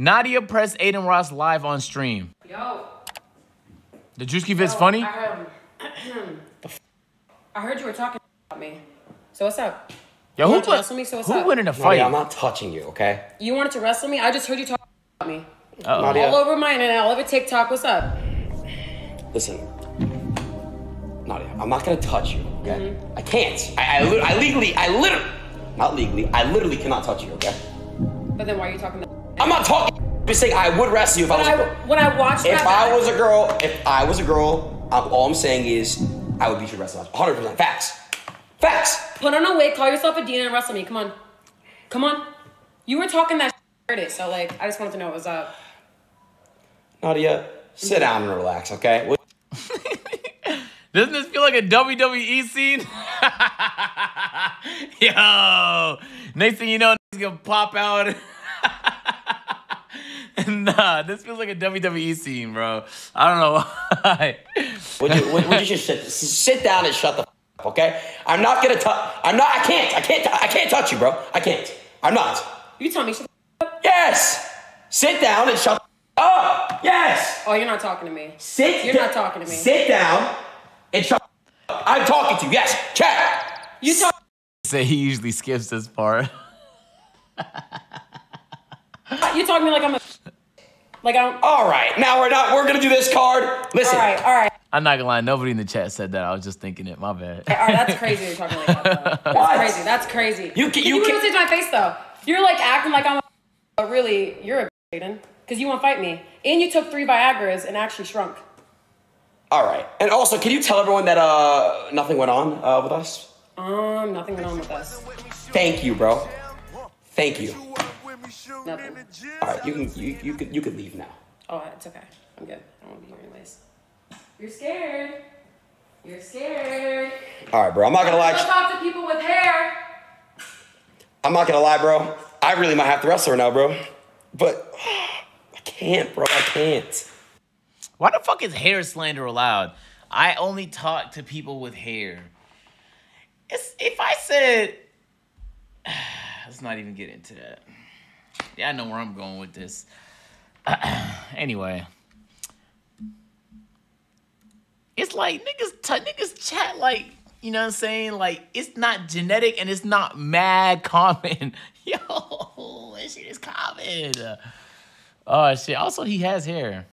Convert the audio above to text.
Nadia pressed Adin Ross live on stream. Yo. The Drewski Fit's Yo, funny? I heard, I heard you were talking about me. So what's up? Yo, You who, want to put, wrestle me? So what's who up? winning a Nadia, fight? I'm not touching you, okay? You wanted to wrestle me? I just heard you talk about me. Uh-oh. Nadia, All over mine and all over TikTok. What's up? listen. Nadia, I'm not gonna touch you, okay? Mm-hmm. I can't. I, I, I legally, I literally, not legally, I literally cannot touch you, okay? But then why are you talking? About I'm not talking. I'm just saying I would wrestle you if I was a I girl. when I watched If that I match- was a girl, if I was a girl, I'm, all I'm saying is I would beat your wrestling match. 100% facts. Facts. put on a wig, call yourself a Dina, and wrestle me. Come on, come on. You were talking that. I heard it. So like, I just wanted to know what was up. Nadia, sit down and relax, okay? What- Doesn't this feel like a WWE scene? Yo, next thing you know, he's gonna pop out. nah, this feels like a WWE scene, bro. I don't know why. Would you, would, would you just sit, sit down and shut the f- up, okay? I'm not gonna touch. I'm not. I can't. I can't. I can't touch you, bro. I can't. I'm not. You tell me. shut the f- up. Yes. Sit down and shut the f- up. Yes. Oh, you're not talking to me. Sit. You're not talking to me. Sit down and shut. the up. I'm talking to you. Yes. Chat. You talk. Say he usually skips this part. You talk to me like I'm a. Like I'm. All All right. Now we're not. We're gonna do this card. Listen. right, all right, I'm not gonna lie, nobody in the chat said that. I was just thinking it. My bad. all right. That's crazy. You're talking like that. Though. That's What? crazy. That's crazy. You can- you, you you can- say to my face though. You're like acting like I'm a. But really, you're a Adin. Because you won't fight me, and you took three Viagra's and actually shrunk. All right. And also, can you tell everyone that uh nothing went on uh, with us? Um, nothing went on with us. Thank you, bro. Thank you. Nothing. All right. You can. You you could you could leave now. Oh, it's okay. I'm good. I don't want to be here anyways. You're scared. You're scared. All right, bro. I'm not gonna lie. Go talk to people with hair. I'm not gonna lie, bro. I really might have to wrestle her now, bro. But I can't, bro. I can't. Why the fuck is hair slander allowed? I only talk to people with hair. It's, if I said, let's not even get into that. I know where I'm going with this. anyway, it's like niggas, t- niggas chat like you know what I'm saying. Like it's not genetic and it's not mad common. Yo, that shit is common. Oh shit. Also, he has hair.